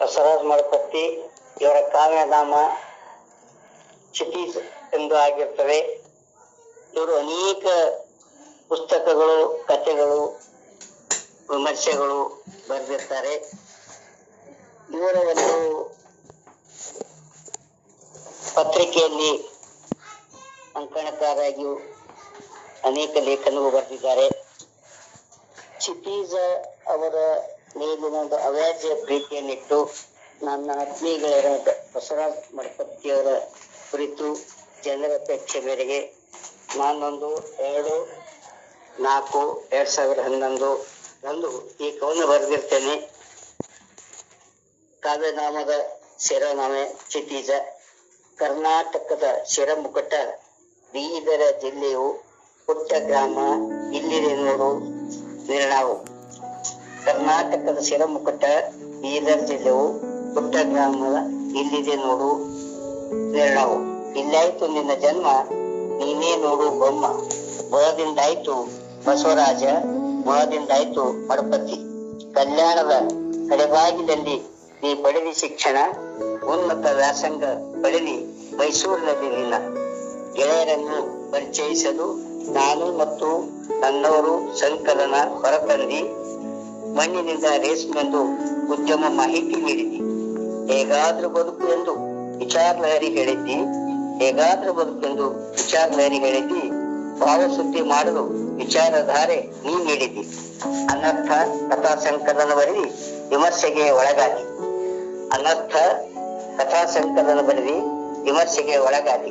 ಬಸವರಾಜ್ ಮಡಪತ್ತಿ ಇವರ ಕಾವ್ಯನಾಮ ಕ್ಷಿತೀಜ್ ಎಂದು ಆಗಿರ್ತವೆ ಇವರು ಅನೇಕ ಪುಸ್ತಕಗಳು, ಕಥೆಗಳು, ವಿಮರ್ಶೆಗಳು ಬರೆದಿರ್ತಾರೆ. ಇವರ ಒಂದು ಪತ್ರಿಕೆಯಲ್ಲಿ ಅಂಕಣಕಾರಾಗಿಯೂ ಅನೇಕ ಲೇಖನಗಳು ಬರೆದಿದ್ದಾರೆ. ಕ್ಷಿತೀಜ ಅವರ ಮೇಲಿನ ಒಂದು ಅವ್ಯಾಜ್ಯ ಪ್ರೀತಿಯನ್ನಿಟ್ಟು ನನ್ನ ಆತ್ಮೀಯಗಳಾದ ಬಸವರಾಜ್ ಮಡಪತ್ತಿಯವರ ಕುರಿತು ಜನರ ಅಪೇಕ್ಷೆ ಮೇರೆಗೆ ನಾನೊಂದು, ಎರಡು, ನಾಲ್ಕು, ಎರಡ್ ಸಾವಿರದ ಹನ್ನೊಂದು ರಂದು ಈ ಕವನ ಬರೆದಿರ್ತೇನೆ. ಕಾವ್ಯನಾಮದ ಶಿರನಾಮೆ ಚಿತೀಜ ಕರ್ನಾಟಕದ ಶಿರಮುಕಟ, ಬೀದರ ಜಿಲ್ಲೆಯು ಪುಟ್ಟ ಗ್ರಾಮ, ಇಲ್ಲಿದೆ ನೋಡು, ನಿರ್ಣಾವು. ಕರ್ನಾಟಕದ ಸಿರಮುಕುಟ ಬೀದರ್ ಜಿಲ್ಲೆವು ಪುಟ್ಟ ಗ್ರಾಮದ ಇಲ್ಲಿದೆ ನೋಡು. ನೆರಳವು ಇಲ್ಲಾಯ್ತು ನಿನ್ನ ಜನ್ಮ, ನೀನೇ ನೋಡು ಬೊಮ್ಮ ಬಹದಿಂದಾಯ್ತು ಬಸವರಾಜ ಬದಿಂದಾಯ್ತು ಮಡಪತಿ ಕಲ್ಯಾಣದ ಕಡೆಬಾಗಿಲಲ್ಲಿ ನೀ ಪಡೆದಿ ಶಿಕ್ಷಣ, ಉನ್ನತ ವ್ಯಾಸಂಗ ಪಡೆದಿ ಮೈಸೂರಿನಲ್ಲಿ ನಿನ್ನ. ಗೆಳೆಯರನ್ನು ಪರಿಚಯಿಸಲು ನಾನು ಮತ್ತು ನನ್ನವರು ಸಂಕಲನ ಹೊರತಂದಿ ಮಣ್ಣಿನಿಂದ ರೇಷ್ಮೆಂದು ಉದ್ಯಮ ಮಾಹಿತಿ ನೀಡಿದ್ದಿ ಹೇಗಾದ್ರೂ ಬದುಕು ಎಂದು ವಿಚಾರ ಲಹರಿ ಹೇಳಿದ್ದಿ. ಹೇಗಾದ್ರೂ ಬದುಕು ಎಂದು ವಿಚಾರ ಲಹರಿ ಹೇಳಿದ್ದಿ. ಭಾವಶುದ್ಧಿ ಮಾಡಲು ವಿಚಾರಧಾರೆ ನೀ ನೀಡಿದ್ದಿ. ಅನರ್ಥ ಕಥಾ ಬರೆದಿ ವಿಮರ್ಶೆಗೆ ಒಳಗಾಗಿ ಅನರ್ಥ ಕಥಾ ಸಂಕಲನ ಬರೆದಿ ವಿಮರ್ಶೆಗೆ ಒಳಗಾಗಿ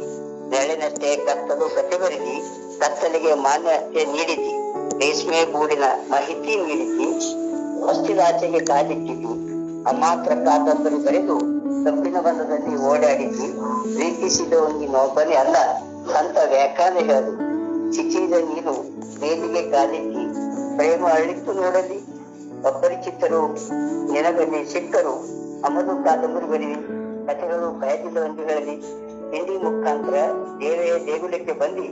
ನೆರಳಿನಷ್ಟೇ ಕತ್ತಲು ಕಥೆ ಬರೆದಿ, ಕತ್ತಲಿಗೆ ಮಾನ್ಯತೆ ನೀಡಿದ್ದಿ. ರೇಷ್ಮೆ ಗೂಡಿನ ಮಾಹಿತಿ ನೀಡಿದ್ದಿ. ಹೊಸ್ತಿಲಾಚೆಗೆ ಕಾಲಿಟ್ಟಿದ್ದಿ. ಅಮಾತ್ರ ಕಾದಂಬರಿ ಬರೆದು ಕಬ್ಬಿನ ಬಣ್ಣದಲ್ಲಿ ಓಡಾಡಿದ್ದಿ. ಪ್ರೀತಿಸಿದ ಒಬ್ಬನೇ ಅಲ್ಲ ಅಂತ ವ್ಯಾಖ್ಯಾನ ಹೇಳು ಚಿಚ್ಚಿದ ನೀನು ಮೇಲಿಗೆ ಕಾಲಿಟ್ಟಿ. ಪ್ರೇಮ ಅಳಿತು ನೋಡಲಿ. ಅಪರಿಚಿತರು ನೆನಗಲ್ಲಿ ಸಿಕ್ಕರು ಅಮಲು ಕಾದಂಬರಿ ಬರೆದಿ ಕಥೆಗಳು ಕಾಯ್ದಿದ ಒಂದು ಹೇಳಲಿ. ಹಿಂದಿ ಮುಖಾಂತರ ದೇವೆಯ ದೇಗುಲಕ್ಕೆ ಬಂದು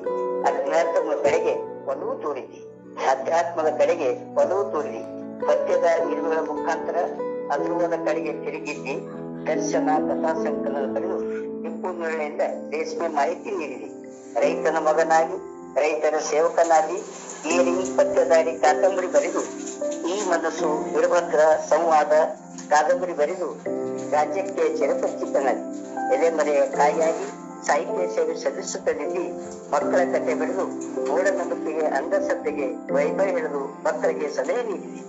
ಅಧ್ಯಾತ್ಮದ ಕಡೆಗೆ ಒಲವು ತೋರಿದಿ. ಅಧ್ಯಾತ್ಮದ ಕಡೆಗೆ ಒಲವು ತೋರಿದಿ. ಪದ್ಯದ ಇರುಗಳ ಮುಖಾಂತರ ಅಧ್ರುವದ ಕಡೆಗೆ ತಿರುಗಿದ್ದಿ ದರ್ಶನ, ಕಥಾ ಸಂಕಲನ ಟಿಪ್ಪು ರೇಷ್ಮೆ ಮಾಹಿತಿ ನೀಡಿದೆ ರೈತನ ಮಗನಾಗಿ ರೈತರ ಸೇವಕನಾಗಿ, ಏರಿ ಪದ್ಯದಾರಿ ಕಾದಂಬರಿ ಬರೆದು, ಈ ಮನಸ್ಸು ವೀರಭದ್ರ ಸಂವಾದ ಕಾದಂಬರಿ ಬರೆದು, ರಾಜ್ಯಕ್ಕೆ ಚಿರಪರಿಚಿತನಾಗಿ. ಎಲೆಮರೆಯ ಕಾಯಿಯಾಗಿ ಸಾಹಿತ್ಯ ಸೇವೆ ಸಲ್ಲಿಸುತ್ತಲಿದ್ದಿ ಮಕ್ಕಳ ಕಥೆ ಬೆಳೆದು ಮೂಢನಂಬಿಕೆಗೆ ಅಂಧಶ್ರದ್ಧೆಗೆ ವೈಭವ ಹಿಡಿದು ಮಕ್ಕಳಿಗೆ ಸಲಹೆ ನೀಡಿದೆ.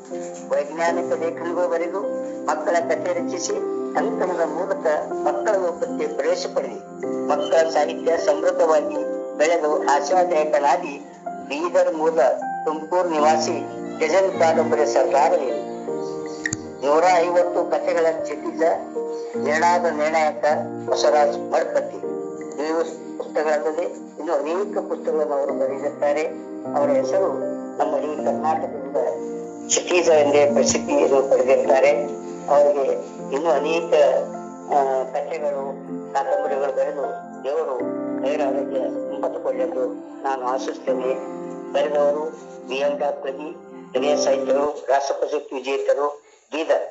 ವೈಜ್ಞಾನಿಕ ಲೇಖನಗಳವರೆಗೂ ಬರೆದು ಮಕ್ಕಳ ಕಥೆ ರಚಿಸಿ ಅಂಕಣದ ಮೂಲಕ ಮಕ್ಕಳ ಲೋಕಕ್ಕೆ ಪ್ರವೇಶ ಪಡೆದಿ. ಮಕ್ಕಳ ಸಾಹಿತ್ಯ ಸಮೃದ್ಧವಾಗಿ ಬೆಳೆದು ಆಶಾದಾಯಕನಾಗಿ ಬೀದರ್ ಮೂಲ ತುಮಕೂರು ನಿವಾಸಿ ಗಜನ್ ಕಾದಂಬರಿ ಸರ್ಕಾರ ನೂರ ಐವತ್ತು ಕಥೆಗಳ ಚಿಟ್ಟಿದ ನಿರ್ಣಾದ ನಿರ್ಣಾಯಕ ಬಸವರಾಜ್ ಮಡ್ಪತಿ ಪುಸ್ತಕಗಳಲ್ಲಿ ಇನ್ನು ಅನೇಕ ಪುಸ್ತಕಗಳನ್ನು ಅವರು ಬರೆದಿದ್ದಾರೆ. ಅವರ ಹೆಸರು ನಮ್ಮ ಈ ಕರ್ನಾಟಕದಿಂದ ಚಿಟೀಸ ಎಂದೇ ಪ್ರಸಿದ್ಧಿಯನ್ನು ಪಡೆದಿರ್ತಾರೆ ಅವರಿಗೆ ಇನ್ನು ಅನೇಕ ಕಥೆಗಳು, ಕಾದಂಬರಿಗಳು ಬರೆದು ದೇವರು ಗೈರಾರೋಗ್ಯ ಸಂಪತ್ತುಕೊಳ್ಳೆಂದು ನಾನು ಆಶಿಸ್ತೇನೆ. ಬರೆದವರು ಬಿ ಎಂ ಡಾಕ್ಟರ್ ಹಿರಿಯ ಸಾಹಿತ್ಯರು ರಾಷ್ಟ್ರ ಪ್ರಶಸ್ತಿ ವಿಜೇತರು ಬೀದರ್